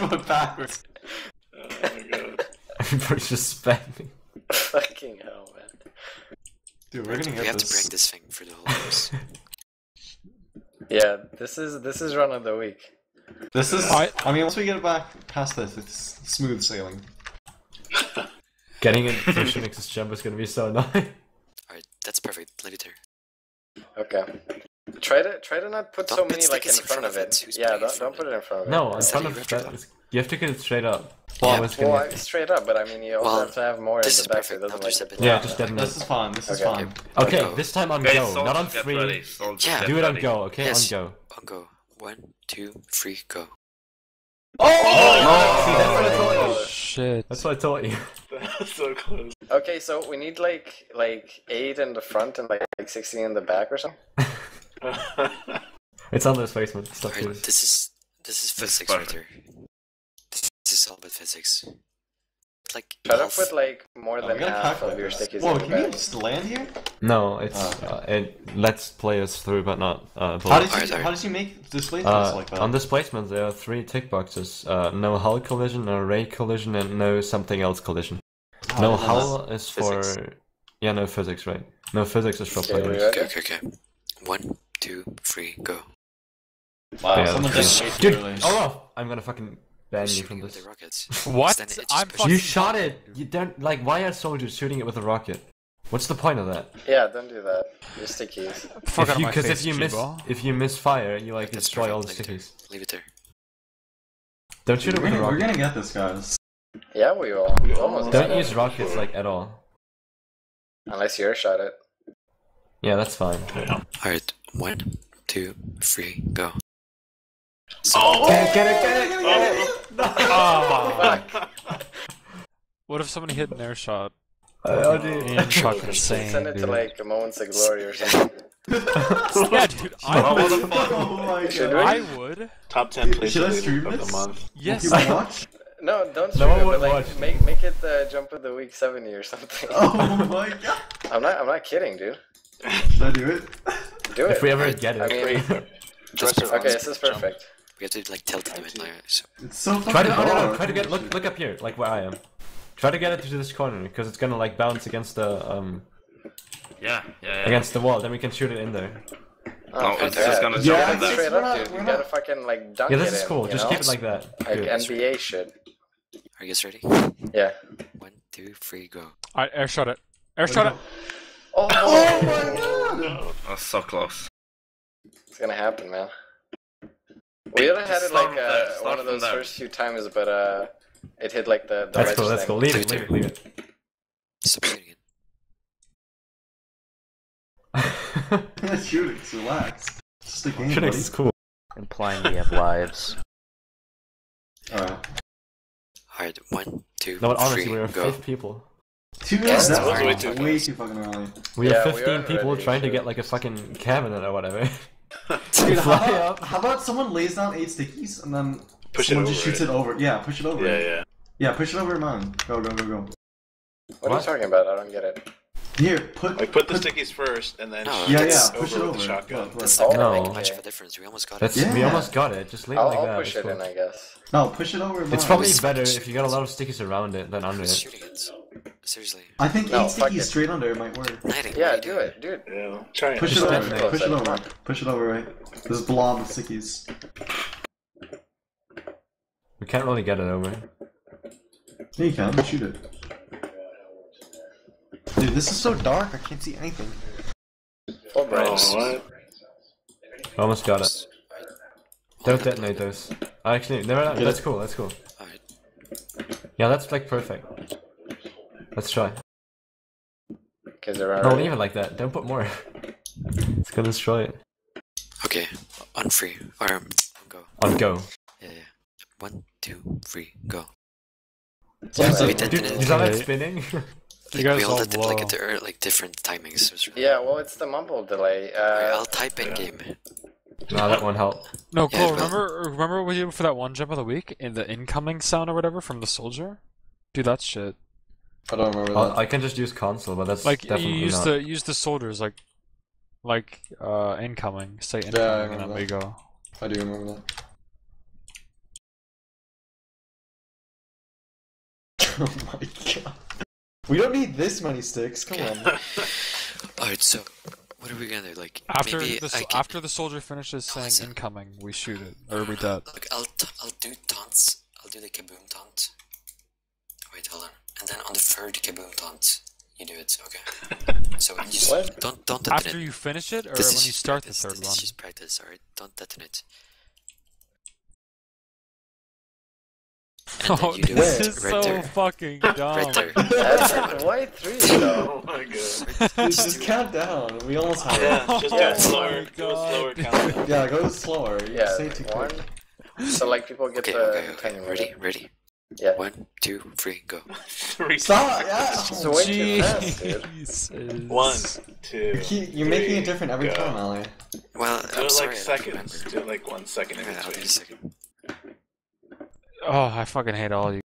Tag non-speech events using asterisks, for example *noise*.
just went backwards. Oh my god. *laughs* Everybody's just spamming. Fucking hell, man. Dude, we're gonna We get have to break this thing for the whole course. *laughs* Yeah, this is this is run of the week. This is. I- I mean, once we get back past this, it's smooth sailing. *laughs* Getting in through Shinix's jump is gonna be so annoying. Alright, that's perfect. Leave it there. Okay. Try to try to not put so Don't put many like in stickers in front front of of it. it. Yeah, don't, don't put it in front of it. No, in Is front of you that, you have to get it straight up. Yeah, Well, it's gonna- Well, I- straight up, but I mean, you also Well, have to have more in the back. so it perfect. Doesn't like. bit. yeah, just get in This is fun. This is Okay. fun. Okay, Go. this time on Guys, go, not on get three. ready. Yeah. Do it on go, okay? Yes. On go. On go. One, two, three, go. Oh! oh! See, that's what I told you. Oh, Shit. That's what I taught you. *laughs* That's so close. Okay, so we need like like eight in the front and like, like sixteen in the back or something. *laughs* *laughs* It's on this basement. Stop Alright, this. this is this is This is physics right here. This, this is all about physics. Like Try to health. put like more than gonna half calculate of your this. stickies Whoa, can you just land here? No, it's Oh. uh, it lets players through, but not uh, How bullets. did you Alright, alright. How did you make displacements Uh, like that? on displacement, there are three tick boxes: uh, no hull collision, no ray collision, and no something else collision. Oh, no hull is physics. for yeah, no physics, right? No physics is for Okay, players. ready? Okay, okay, okay. One, two, three, go. Wow, Yeah, someone did that's- Dude, early. Olaf, I'm gonna fucking ban you from this. the rockets. *laughs* What? It I'm fucking- You shot it. You don't like. Why are soldiers shooting it with a rocket? What's the point of that? Yeah, don't do that. Your stickies. Fuck out if you, my because face, if you miss, G-ball. if you misfire, you like That's destroy all the perfect, leave it stickies. Leave it there. Don't shoot it We're with a gonna, we're gonna get this, guys. Yeah, we all We almost Don't use rockets like at all. Unless you're shot it. Yeah, that's fine. Alright, one, two, three, go. Oh! Get it, get it, get it, get it! Oh, Fuck. *laughs* what if somebody hit an air shot? Oh, dude. And *laughs* fucking insane, Send it to dude. like moments of glory or something. *laughs* yeah, dude. Oh, I would. oh my Should god. I would. Top 10 places Should I stream of the month. Yes. Will people watch? No, don't No stream one it, would but like watch. make make it the jump of the week seventy or something. Oh my god. I'm not I'm not kidding, dude. Should I do it? Do it. If we ever get it. I mean, *laughs* Dresser okay, this is jump. perfect. We have to like tilt it a bit like so. It's so fucking Try to, oh, no, no, try to get, look, look up here, like where I am. Try to get it to this corner, because it's gonna like bounce against the, um, Yeah, yeah, yeah. against the wall, then we can shoot it in there. Oh, fuck it's just gonna You jump gotta in there. straight We're up, dude. we're You gotta fucking like dunk Yeah, this is cool, you just know? keep it like that. like Good. NBA shit. Are you guys ready? Yeah. One, two, three, go. I air shot it. Air shot it. Oh, Oh my god! That's so close. It's gonna happen, man. We would have had it like uh, one of those there. first few times, but uh, it hit like the. the That's wedge cool, that's thing. cool. Leave it, leave it, leave it. Stop *laughs* shooting it. Shooting, relax. It's just a game, Shooting buddy. is cool. Implying we have lives. Alright. Alright, one, two, No, but honestly, three, we are go. fifth people. Two Yes, that that was was way way too, too way too fucking early. We Yeah, have 15 are people ready, trying to get like a fucking cabinet or whatever. *laughs* *laughs* Dude, how Fly about, up. how about someone lays down eight stickies and then Push someone just shoots it. it over? Yeah, push it over. Yeah, yeah. Yeah, push it over mine. Go, go, go, go. What, are you talking about? I don't get it. Here, put. Like put the stickies first and then No, shoot Yeah, yeah, push it over over. with the shotgun. Look, look. That's not gonna make much of a difference. We almost got That's it. we almost got it. Just leave it I'll, like I'll that. push it's it cool. in, I guess. No, push it over mine. It's probably It's- better if you got a lot of stickies around it than under Just it. Shooting it. Seriously. I think No, eight fuck stickies straight under it might work. Knighting, Yeah, what are do it, dude. Yeah, try it. Push it Just over. stand. Push it over. Push it over, right? This blob of stickies. We can't really get it over. Yeah, you can. Shoot it. Dude, this is so dark. I can't see anything. Full Oh, brightness. what? We almost got it. Don't detonate those. Actually, never mind. That's cool. That's cool. Alright. Yeah, that's like perfect. Let's try. Because there are. No, leave it like that. Don't put more. it's gonna destroy it. Okay, on three. Or um, go. On go. Yeah, yeah. One, two, three, go. Yeah, we like- did Dude, it. *laughs* you saw that Okay. spinning? You guys we all all did it like at the like different timings. It was really Yeah, well, it's the mumble delay. Alright, Uh, I'll type in game. nah, that one helped. No, Yeah, Cole, but- remember remember what we did for that one jump of the week in the incoming sound or whatever from the soldier? Dude, that shit. I don't remember that. I can just use console, but that's Like you definitely use not. the use the soldiers like like uh incoming, say I incoming, and then remember we go. I do remember that. *laughs* Oh my god. We don't need this many sticks. Come on. *laughs* Alright, so what are we gonna do? Like After maybe the so- can, after the soldier finishes saying listen. incoming, we shoot it or we dead. Look, I'll t- I'll do taunts. I'll do the kaboom taunt. Wait, hold on. And then on the third kaboom taunt, you do it. Okay. *laughs* So you just What? don't don't detonate. After you finish it or This when is you just start the third this one? is just practice. Alright, don't detonate. And then Oh, you do this it is right so there. fucking dumb. Right there. *laughs* That's a white three though. Oh my *laughs* god. Just, just count down. We almost have Yeah, it. just Oh do my it slower. Do a slower countdown. Yeah, go slower. Yeah, say too one. quick. So like people get Okay, the okay, okay. timing Ready, ready. Yeah. One, two, three, go. *laughs* Three Stop! seconds. Yeah. So way too fast, dude. Jesus. One, two. You keep- You're making it different every go. time, Ali. Well, Do I'm it sorry, like I seconds. Do it like one second in Yeah, I'll a between. second. Oh, I fucking hate all you.